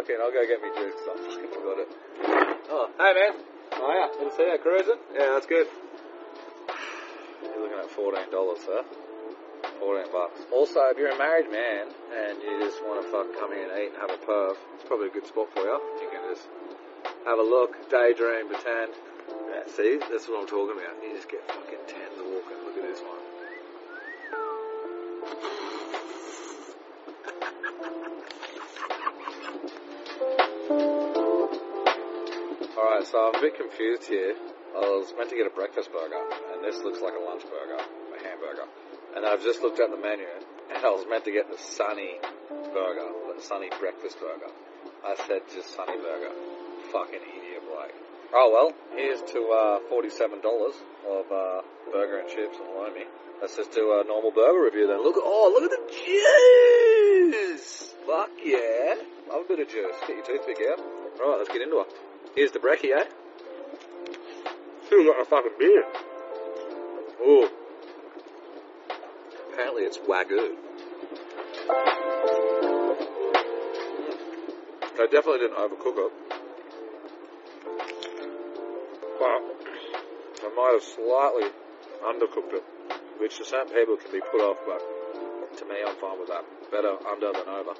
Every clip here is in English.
fucking, I'll go get me juice 'cause I fucking forgot it. Oh, hey man. Oh yeah, good to see you. Cruising? Yeah, that's good. You're looking at fourteen dollars, sir. Fourteen bucks. Also, if you're a married man and you just want to fuck come here and eat and have a perv, it's probably a good spot for you. You can just have a look, daydream, pretend. Yeah, see, that's what I'm talking about. You just get fucking ten to walk in. Look at this one. Alright, so I'm a bit confused here. I was meant to get a breakfast burger, and this looks like a lunch burger, a hamburger. And I've just looked at the menu, and I was meant to get the Sunny burger, the Sunny breakfast burger. I said just Sunny burger. Fucking idiot, Blake. Oh well, here's to uh, $47 of uh, burger and chips and loamy. Let's just do a normal burger review then. Look oh, look at the juice! Fuck yeah. Love a bit of juice. Get your toothpick out. Alright, let's get into it. Here's the brekkie, eh? Still got a fucking beer. Ooh. Apparently it's Wagyu. I definitely didn't overcook it. But I might have slightly undercooked it, which to some people can be put off, but to me I'm fine with that. Better under than over.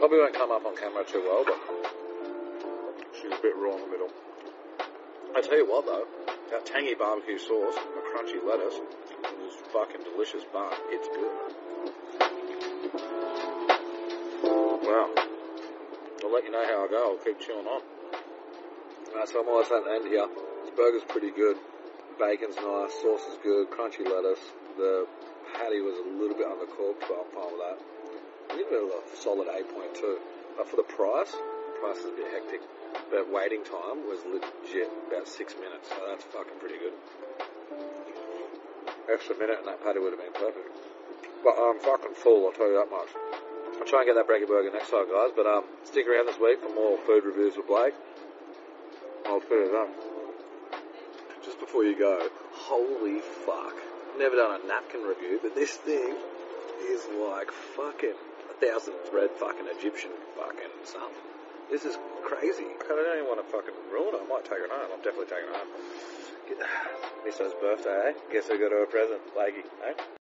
Probably won't come up on camera too well, but she's a bit raw in the middle. I tell you what though, that tangy barbecue sauce and the crunchy lettuce is fucking delicious, but it's good. Wow. I'll let you know how I go. I'll keep chewing on. Right, so I'm almost at the end here. This burger's pretty good. Bacon's nice, sauce is good, crunchy lettuce. The patty was a little bit undercooked, but I'm fine with that. I give it a solid 8.2. But for the price, the price is a bit hectic. But waiting time was legit, about six minutes, so that's fucking pretty good. Extra minute and that patty would have been perfect. But I'm fucking full, I'll tell you that much. I'll try and get that Brekkie Burger next time, guys, but um, stick around this week for more food reviews with Blake. I'll finish up. Just before you go, holy fuck. Never done a napkin review, but this thing is like fucking thousand thread fucking Egyptian fucking something. This is crazy. I don't even want to fucking ruin it. I might take it home. I'm definitely taking it home. Misso's birthday, eh? Guess who got her a present? Blakey, eh?